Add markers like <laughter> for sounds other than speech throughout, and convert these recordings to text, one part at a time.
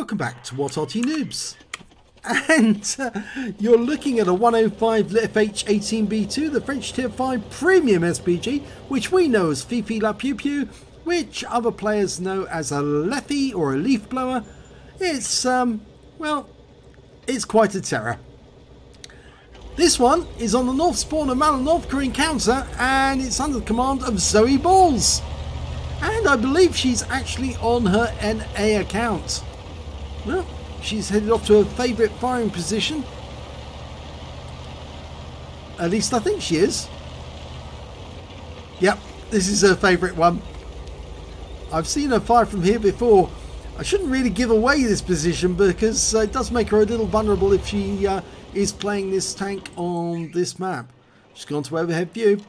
Welcome back to WOT Arty Noobs. And uh, you're looking at a 105 FH18B2, the French Tier 5 Premium SPG, which we know as Fifi La Pew Pew, which other players know as a Leffy or a Leaf Blower. It's, um, well, it's quite a terror. This one is on the North Spawn of Malinovka encounter, and it's under the command of Zoe Balls. And I believe she's actually on her NA account. Well, she's headed off to her favourite firing position. At least I think she is. Yep, this is her favourite one. I've seen her fire from here before. I shouldn't really give away this position because uh, it does make her a little vulnerable if she uh, is playing this tank on this map. She's gone to overhead view.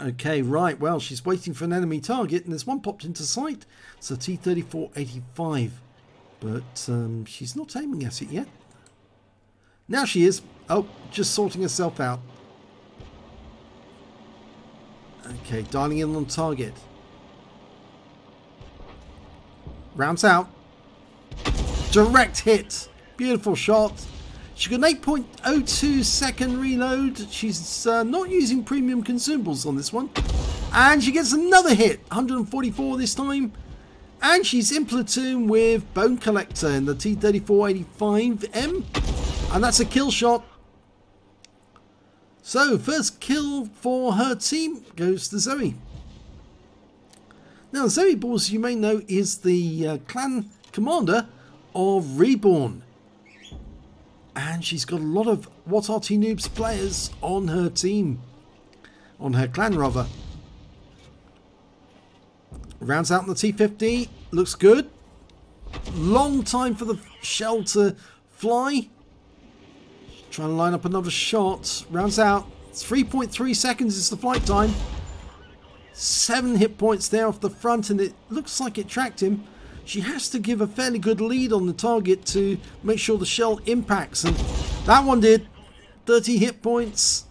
Okay, right, well, she's waiting for an enemy target and there's one popped into sight. A T-3485. But um, she's not aiming at it yet. Now she is. Oh, just sorting herself out. Okay, dialing in on target. Rounds out. Direct hit. Beautiful shot. She got an 8.02 second reload. She's uh, not using premium consumables on this one. And she gets another hit. 144 this time. And she's in platoon with Bone Collector in the T-3485M. And that's a kill shot. So, first kill for her team goes to Zoe. Now, Zoe Balls, you may know, is the uh, clan commander of Reborn. And she's got a lot of WOT Arty Noobs players on her team. On her clan, rather. Rounds out in the T50. Looks good. Long time for the shell to fly. Trying to line up another shot. Rounds out. 3.3 seconds is the flight time. Seven hit points there off the front and it looks like it tracked him. She has to give a fairly good lead on the target to make sure the shell impacts and that one did. 30 hit points.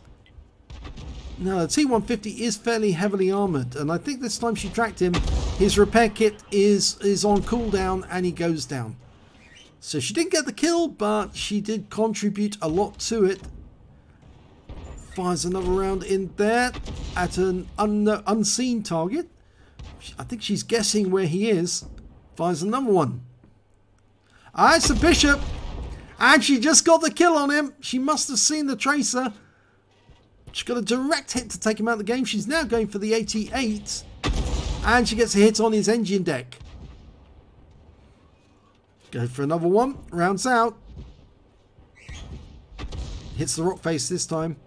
Now, the T-150 is fairly heavily armoured, and I think this time she tracked him, his repair kit is, is on cooldown and he goes down. So she didn't get the kill, but she did contribute a lot to it. Fires another round in there at an un unseen target. I think she's guessing where he is. Fires another one. Ah, it's a bishop. And she just got the kill on him. She must have seen the tracer. She's got a direct hit to take him out of the game. She's now going for the 88. And she gets a hit on his engine deck. Go for another one. Rounds out. Hits the rock face this time.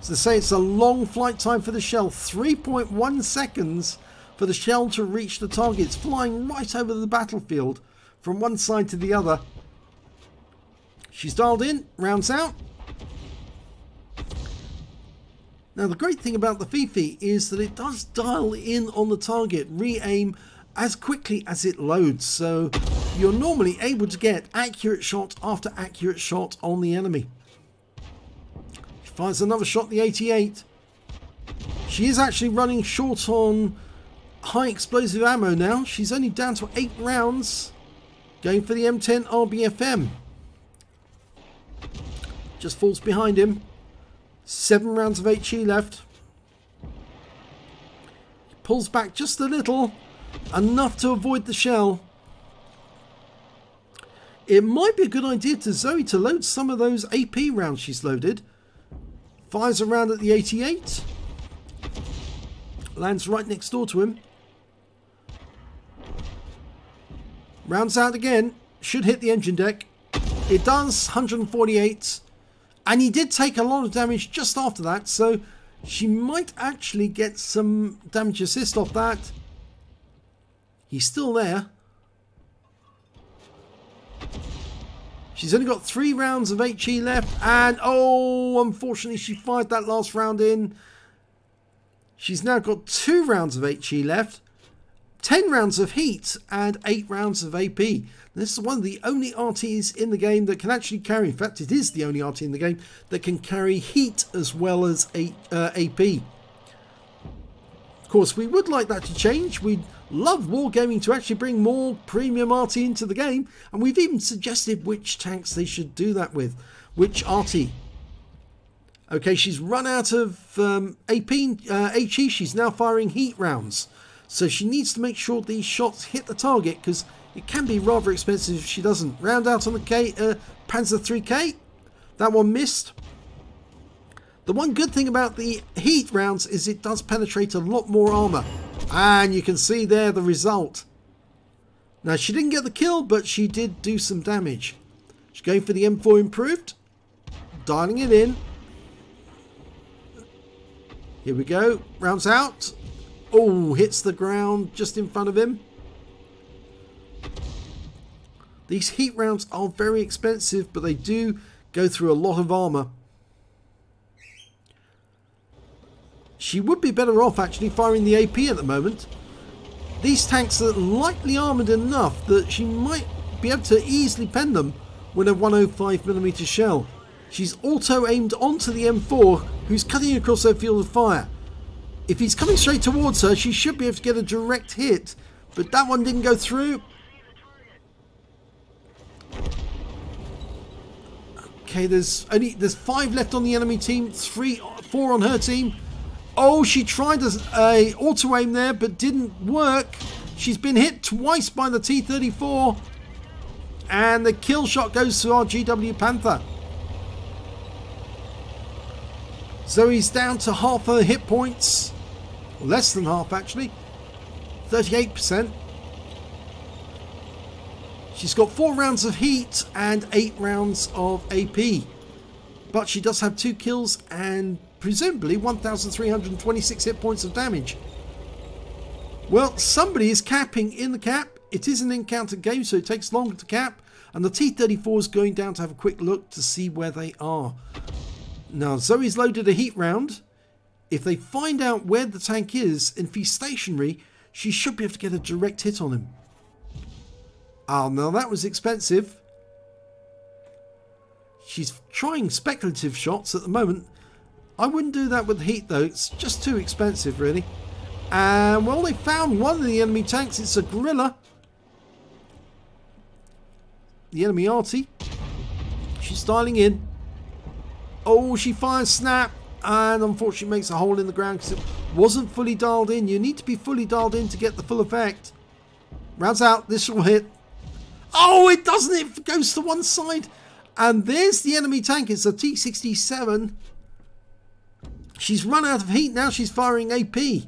So say it's a long flight time for the shell. 3.1 seconds for the shell to reach the target. It's flying right over the battlefield from one side to the other. She's dialed in. Rounds out. Now the great thing about the Fifi is that it does dial in on the target, re-aim as quickly as it loads, so you're normally able to get accurate shot after accurate shot on the enemy. She fires another shot, the 88. She is actually running short on high explosive ammo now. She's only down to 8 rounds, going for the M10 RBFM. Just falls behind him. Seven rounds of HE left. He pulls back just a little. Enough to avoid the shell. It might be a good idea to Zoe to load some of those AP rounds she's loaded. Fires around at the 88. Lands right next door to him. Rounds out again. Should hit the engine deck. It does. 148. And he did take a lot of damage just after that, so she might actually get some damage assist off that. He's still there. She's only got three rounds of HE left, and oh, unfortunately, she fired that last round in. She's now got two rounds of HE left. 10 rounds of heat and 8 rounds of AP. This is one of the only arties in the game that can actually carry, in fact it is the only arty in the game that can carry heat as well as a, uh, AP. Of course, we would like that to change. We'd love Wargaming to actually bring more premium arty into the game, and we've even suggested which tanks they should do that with. Which arty? Okay, she's run out of um, AP, uh, HE. She's now firing heat rounds. So she needs to make sure these shots hit the target because it can be rather expensive if she doesn't. Round out on the K, uh, Panzer 3K. That one missed. The one good thing about the heat rounds is it does penetrate a lot more armor. And you can see there the result. Now she didn't get the kill, but she did do some damage. She's going for the M4 improved. Dialing it in. Here we go. Rounds out. Oh, hits the ground just in front of him. These heat rounds are very expensive, but they do go through a lot of armor. She would be better off actually firing the AP at the moment. These tanks are lightly armoured enough that she might be able to easily pen them with a 105mm shell. She's auto aimed onto the M4 who's cutting across her field of fire. If he's coming straight towards her, she should be able to get a direct hit, but that one didn't go through. Okay, there's only there's five left on the enemy team, three, four on her team. Oh, she tried a, a auto aim there, but didn't work. She's been hit twice by the T-34. And the kill shot goes to our GW Panther. Zoe's down to half her hit points. Less than half, actually. 38%. She's got four rounds of heat and eight rounds of AP. But she does have two kills and presumably 1,326 hit points of damage. Well, somebody is capping in the cap. It is an encounter game, so it takes longer to cap. And the T-34 is going down to have a quick look to see where they are. Now, Zoe's loaded a heat round. If they find out where the tank is, and if he's stationary, she should be able to get a direct hit on him. Ah, oh, now that was expensive. She's trying speculative shots at the moment. I wouldn't do that with heat though, it's just too expensive really. And well, they found one of the enemy tanks, it's a Grilla. The enemy arty. She's styling in. Oh, she fires snap and unfortunately makes a hole in the ground because it wasn't fully dialed in. You need to be fully dialed in to get the full effect. Rounds out, this will hit. Oh, it doesn't, it goes to one side. And there's the enemy tank, it's a T-67. She's run out of heat now. She's firing AP.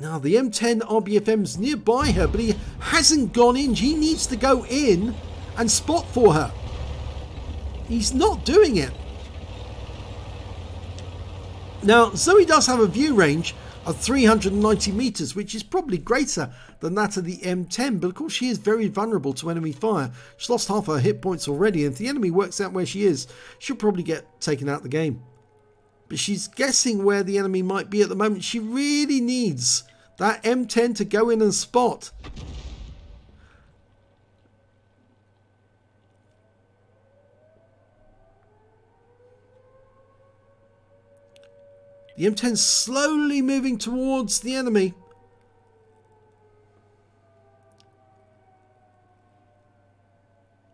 Now the M10 RBFM's nearby her, but he hasn't gone in. He needs to go in and spot for her. He's not doing it. Now, Zoe does have a view range of 390 meters, which is probably greater than that of the M10, but of course she is very vulnerable to enemy fire. She's lost half her hit points already, and if the enemy works out where she is, she'll probably get taken out of the game. But she's guessing where the enemy might be at the moment. She really needs that M10 to go in and spot. The M10 slowly moving towards the enemy.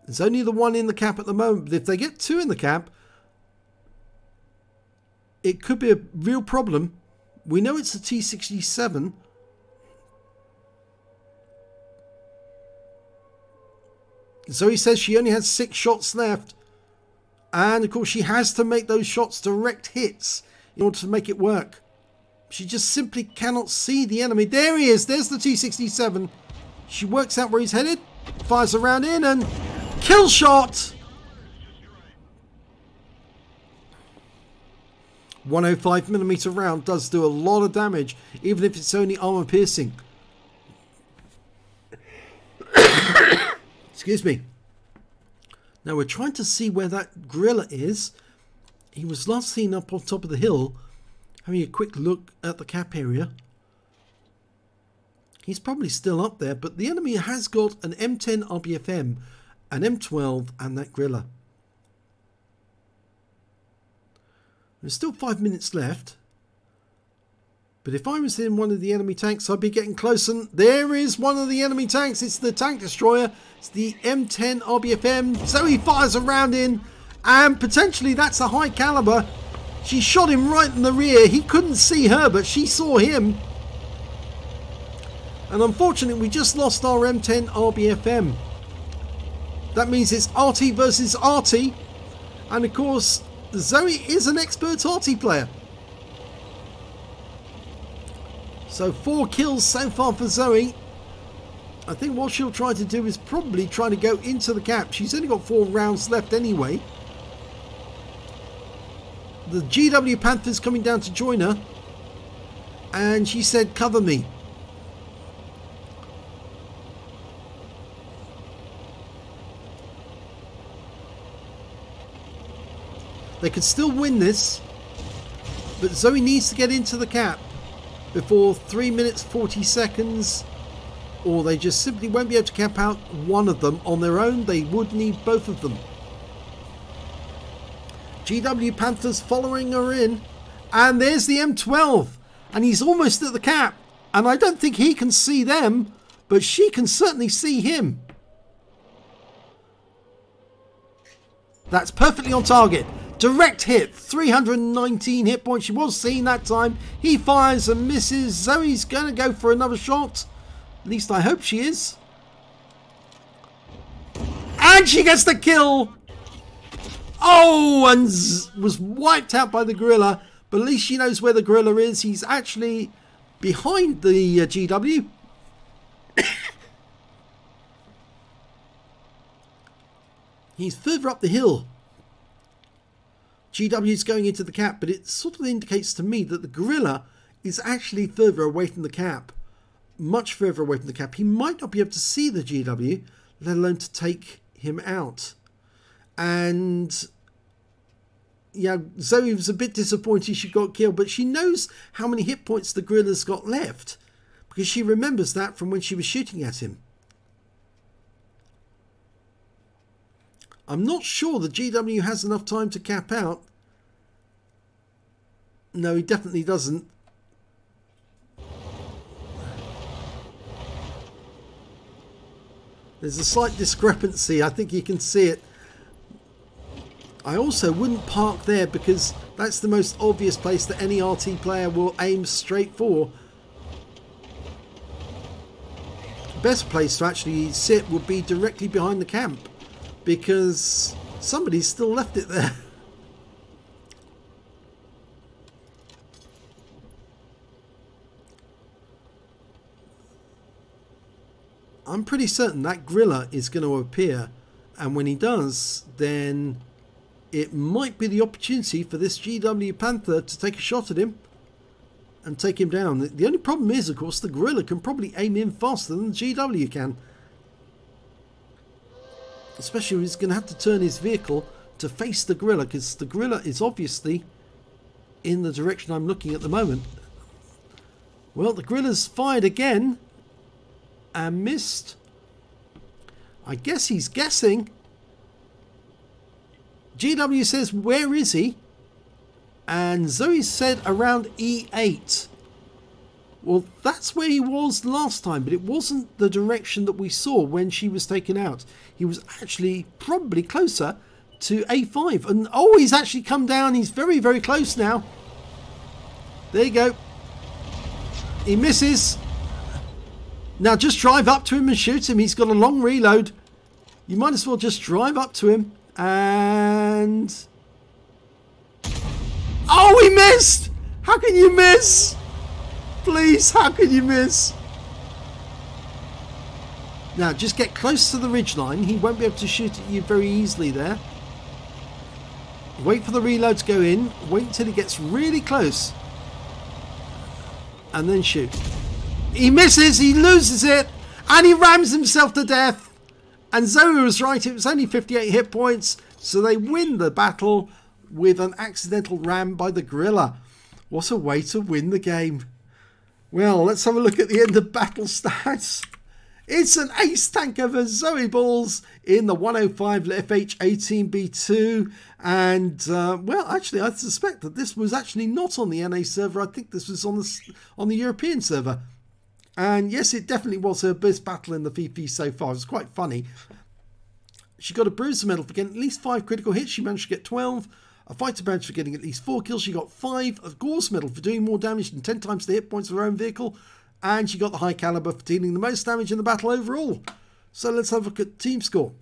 There's only the one in the cap at the moment, but if they get two in the cap, it could be a real problem. We know it's a T67. So he says she only has six shots left. And of course she has to make those shots direct hits in order to make it work. She just simply cannot see the enemy. There he is. There's the T-67. She works out where he's headed, fires around in, and kill shot! 105 millimeter round does do a lot of damage, even if it's only armor piercing. <coughs> Excuse me. Now we're trying to see where that Grilla is he was last seen up on top of the hill, having a quick look at the cap area. He's probably still up there, but the enemy has got an M10 RBFM, an M12 and that Grilla. There's still five minutes left. But if I was in one of the enemy tanks, I'd be getting close. And there is one of the enemy tanks. It's the tank destroyer. It's the M10 RBFM. So he fires around in. And potentially that's a high caliber. She shot him right in the rear. He couldn't see her, but she saw him. And unfortunately, we just lost our M10 RBFM. That means it's arty versus arty. And of course, Zoe is an expert arty player. So four kills so far for Zoe. I think what she'll try to do is probably try to go into the cap. She's only got four rounds left anyway. The GW Panther's coming down to join her. And she said, cover me. They could still win this. But Zoe needs to get into the cap before 3 minutes 40 seconds or they just simply won't be able to cap out one of them on their own. They would need both of them. GW Panthers following her in. And there's the M12. And he's almost at the cap. And I don't think he can see them. But she can certainly see him. That's perfectly on target. Direct hit, 319 hit points. She was seen that time. He fires and misses. Zoe's going to go for another shot. At least I hope she is. And she gets the kill. Oh, and was wiped out by the Grilla. But at least she knows where the Grilla is. He's actually behind the uh, GW. <coughs> He's further up the hill. GW is going into the cap, but it sort of indicates to me that the Grilla is actually further away from the cap. Much further away from the cap. He might not be able to see the GW, let alone to take him out. And yeah, Zoe was a bit disappointed she got killed, but she knows how many hit points the Grilla's got left because she remembers that from when she was shooting at him. I'm not sure the GW has enough time to cap out. No, he definitely doesn't. There's a slight discrepancy. I think you can see it. I also wouldn't park there because that's the most obvious place that any arty player will aim straight for. Best place to actually sit would be directly behind the camp because somebody's still left it there. <laughs> I'm pretty certain that Grilla is going to appear and when he does then it might be the opportunity for this GW Panther to take a shot at him and take him down. The only problem is of course the Grilla can probably aim in faster than the GW can. Especially he's going to have to turn his vehicle to face the Grilla because the Grilla is obviously in the direction I'm looking at the moment. Well, the Grilla's fired again and missed. I guess he's guessing. GW says, where is he? And Zoe said around E8. Well, that's where he was last time, but it wasn't the direction that we saw when she was taken out. He was actually probably closer to A5. And oh, he's actually come down. He's very, very close now. There you go. He misses. Now just drive up to him and shoot him. He's got a long reload. You might as well just drive up to him and... Oh, he missed! How can you miss? Please, how can you miss? Now, just get close to the ridge line. He won't be able to shoot at you very easily there. Wait for the reload to go in. Wait until he gets really close. And then shoot. He misses. He loses it. And he rams himself to death. And Zoe was right. It was only 58 hit points. So they win the battle with an accidental ram by the Grilla. What a way to win the game. Well, let's have a look at the end of battle <laughs> stats. It's an ace tanker for Zoe Balls in the 105 FH18B2. And, uh, well, actually, I suspect that this was actually not on the NA server. I think this was on the, on the European server. And yes, it definitely was her best battle in the VP so far. It was quite funny. She got a Bruiser medal for getting at least five critical hits. She managed to get 12. A fighter badge for getting at least four kills. She got five. A Gore's medal for doing more damage than 10 times the hit points of her own vehicle. And she got the high caliber for dealing the most damage in the battle overall. So let's have a look at team score.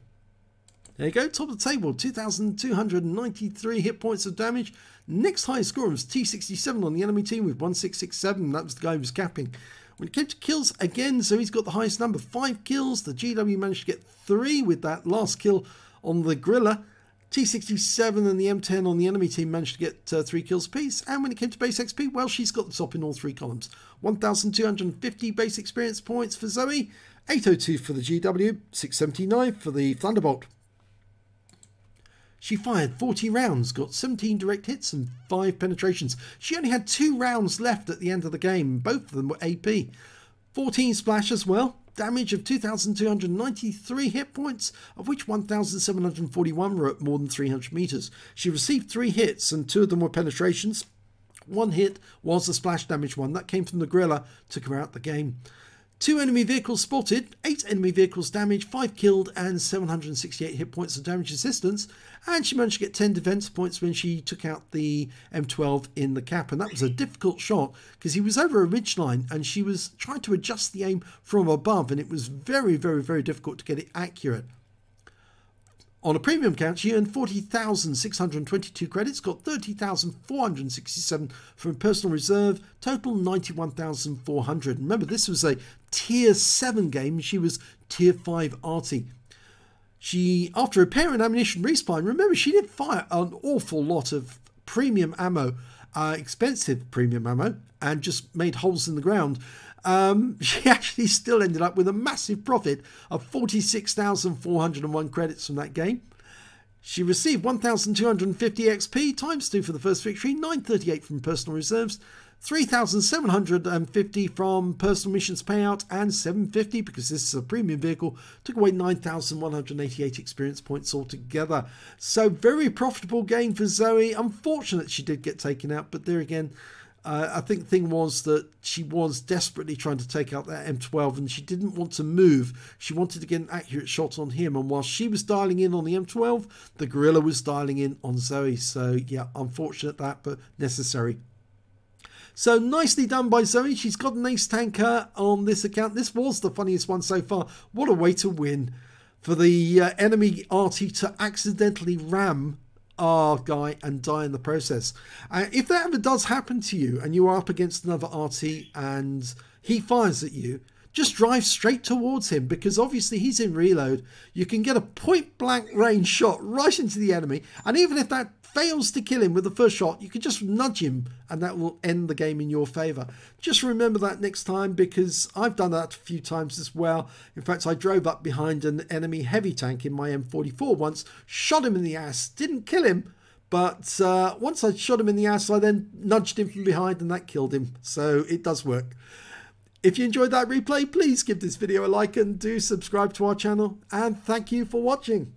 There you go, top of the table, 2,293 hit points of damage. Next highest score was T67 on the enemy team with 1667. That was the guy who was capping. When it came to kills, again, so he's got the highest number, five kills. The GW managed to get three with that last kill on the Grilla. T67 and the M10 on the enemy team managed to get uh, three kills apiece. And when it came to base XP, well, she's got the top in all three columns. 1,250 base experience points for Zoe, 802 for the GW, 679 for the Thunderbolt. She fired 40 rounds, got 17 direct hits and 5 penetrations. She only had 2 rounds left at the end of the game, both of them were AP. 14 splash as well, damage of 2,293 hit points, of which 1,741 were at more than 300 meters. She received three hits, and two of them were penetrations. One hit was the splash damage one. That came from the Grilla, took her out the game. Two enemy vehicles spotted, eight enemy vehicles damaged, five killed, and 768 hit points of damage resistance. And she managed to get 10 defense points when she took out the M12 in the cap. And that was a difficult shot because he was over a ridgeline and she was trying to adjust the aim from above. And it was very, very, very difficult to get it accurate. On a premium count, she earned 40,622 credits, got 30,467 from personal reserve, total 91,400. Remember, this was a tier 7 game. She was tier 5 arty. She, after repair and ammunition respawn, remember, she did fire an awful lot of premium ammo, uh, expensive premium ammo, and just made holes in the ground um, <laughs> she actually still ended up with a massive profit of 46,401 credits from that game. She received 1,250 XP times 2 for the first victory, 938 from personal reserves, 3,750 from personal missions payout, and 750 because this is a premium vehicle, took away 9,188 experience points altogether. So very profitable game for Zoe. Unfortunate she did get taken out, but there again, uh, I think the thing was that she was desperately trying to take out that M12 and she didn't want to move. She wanted to get an accurate shot on him. And while she was dialing in on the M12, the Grilla was dialing in on Zoe. So, yeah, unfortunate that, but necessary. So nicely done by Zoe. She's got an ace tanker on this account. This was the funniest one so far. What a way to win for the uh, enemy arty to accidentally ram our guy and die in the process. Uh, if that ever does happen to you and you are up against another arty and he fires at you, just drive straight towards him because obviously he's in reload. You can get a point blank range shot right into the enemy. And even if that fails to kill him with the first shot, you can just nudge him and that will end the game in your favour. Just remember that next time because I've done that a few times as well. In fact, I drove up behind an enemy heavy tank in my M44 once, shot him in the ass, didn't kill him, but uh, once I shot him in the ass, I then nudged him from behind and that killed him. So it does work. If you enjoyed that replay, please give this video a like and do subscribe to our channel. And thank you for watching.